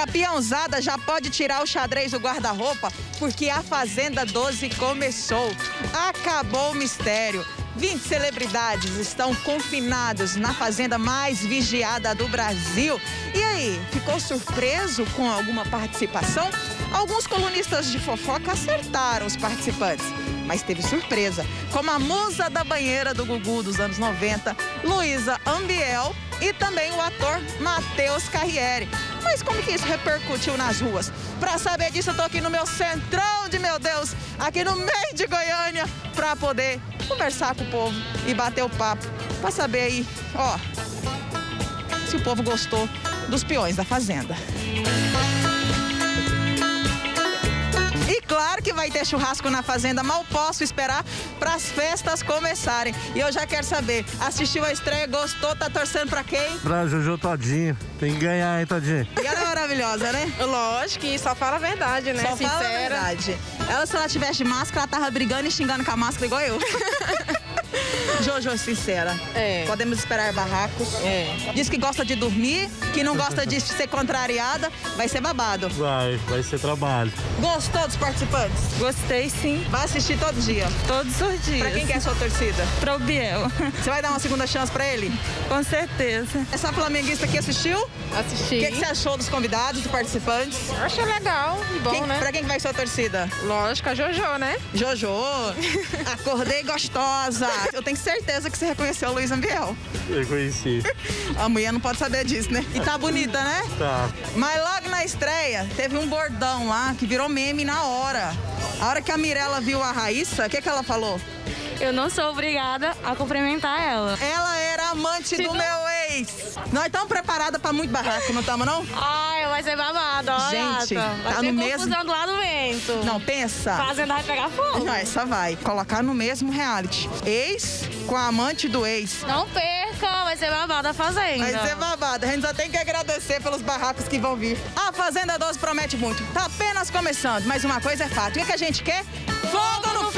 a peãozada já pode tirar o xadrez do guarda-roupa, porque a Fazenda 12 começou. Acabou o mistério. 20 celebridades estão confinadas na fazenda mais vigiada do Brasil. E aí, ficou surpreso com alguma participação? Alguns colunistas de fofoca acertaram os participantes, mas teve surpresa, como a musa da banheira do Gugu dos anos 90, Luísa Ambiel e também o ator Matheus Carriere. Mas como que isso repercutiu nas ruas? Para saber disso, eu tô aqui no meu centrão de meu Deus, aqui no meio de Goiânia, para poder conversar com o povo e bater o papo, para saber aí, ó, se o povo gostou dos peões da fazenda. Vai ter churrasco na fazenda, mal posso esperar para as festas começarem. E eu já quero saber, assistiu a estreia, gostou, tá torcendo para quem? Pra Jojo Todinho. Tem que ganhar, hein, Todinho? E ela é maravilhosa, né? Lógico, e só fala a verdade, né? Só Sincera. fala a verdade. Ela, se ela tivesse de máscara, ela tava brigando e xingando com a máscara igual eu. Jojo é sincera. É. Podemos esperar barracos. É. Diz que gosta de dormir, que não gosta de ser contrariada. Vai ser babado. Vai, vai ser trabalho. Gostou dos participantes? Gostei sim, Vai assistir todo dia. todos os dias. Pra quem que é a sua torcida? Pro Biel, Você vai dar uma segunda chance pra ele? com certeza. Essa flamenguista aqui assistiu? O Assisti. que, que você achou dos convidados, dos participantes? Achei legal e bom, Quem- né? Pra quem que vai ser a torcida? Lógico, a Jojo, né? Jojo, acordei gostosa. Eu tenho certeza que você reconheceu o Luiz Ambiel. Eu conheci. A mulher não pode saber disso, né? E tá bonita, né? Tá. Mas logo na estreia, teve um bordão lá que virou meme na hora. A hora que a Mirella viu a Raíssa, o que, que ela falou? Eu não sou obrigada a cumprimentar ela. Ela era amante do meu ex. Nós estamos preparadas pra muito barraco, não estamos, não? Ai, vai ser babado, ó, Gente, gata. Vai tá no mesmo- lado do vento. Não, pensa. Fazenda vai pegar fogo. Não, essa vai. Colocar no mesmo reality. Ex com a amante do ex. Não perca, vai ser babado a Fazenda. Vai ser babado. A gente só tem que agradecer pelos barracos que vão vir. A Fazenda 12 promete muito. Tá apenas começando, mas uma coisa é fato. O que, que a gente quer? Fogo no